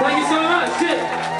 Thank you so much.